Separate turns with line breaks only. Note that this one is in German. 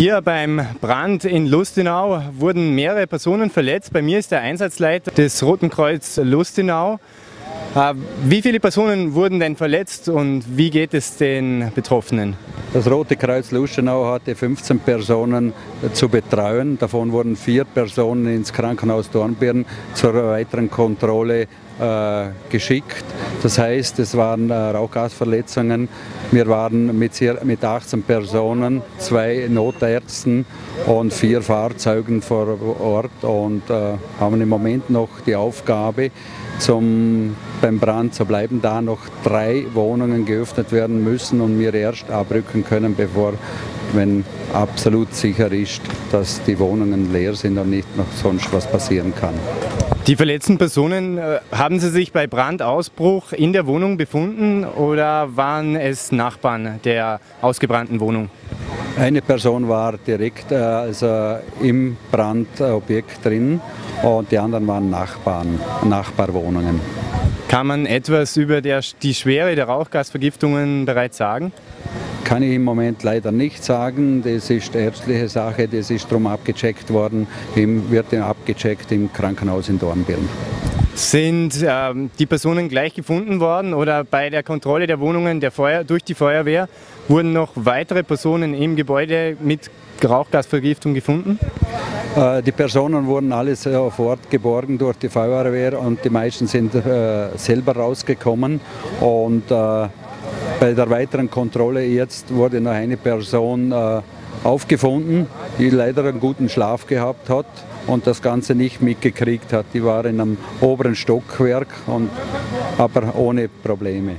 Hier beim Brand in Lustenau wurden mehrere Personen verletzt. Bei mir ist der Einsatzleiter des Roten Kreuz Lustenau. Äh, wie viele Personen wurden denn verletzt und wie geht es den Betroffenen?
Das Rote Kreuz Lustenau hatte 15 Personen zu betreuen. Davon wurden vier Personen ins Krankenhaus Dornbirn zur weiteren Kontrolle äh, geschickt. Das heißt, es waren äh, Rauchgasverletzungen. Wir waren mit, mit 18 Personen, zwei Notärzten und vier Fahrzeugen vor Ort und äh, haben im Moment noch die Aufgabe, zum, beim Brand zu bleiben, da noch drei Wohnungen geöffnet werden müssen und wir erst abrücken können, bevor, wenn absolut sicher ist, dass die Wohnungen leer sind und nicht noch sonst was passieren kann.
Die verletzten Personen, äh, haben sie sich bei Brandausbruch in der Wohnung befunden oder waren es Nachbarn der ausgebrannten Wohnung?
Eine Person war direkt äh, also im Brandobjekt drin und die anderen waren Nachbarn, Nachbarwohnungen.
Kann man etwas über der, die Schwere der Rauchgasvergiftungen bereits sagen?
Kann ich im Moment leider nicht sagen. Das ist ärztliche Sache, das ist darum abgecheckt worden, wird abgecheckt im Krankenhaus in Dornbirn.
Sind ähm, die Personen gleich gefunden worden oder bei der Kontrolle der Wohnungen der Feuer, durch die Feuerwehr wurden noch weitere Personen im Gebäude mit Rauchgasvergiftung gefunden?
Äh, die Personen wurden alle sofort geborgen durch die Feuerwehr und die meisten sind äh, selber rausgekommen und äh, bei der weiteren Kontrolle jetzt wurde noch eine Person äh, aufgefunden, die leider einen guten Schlaf gehabt hat und das Ganze nicht mitgekriegt hat. Die war in einem oberen Stockwerk, und, aber ohne Probleme.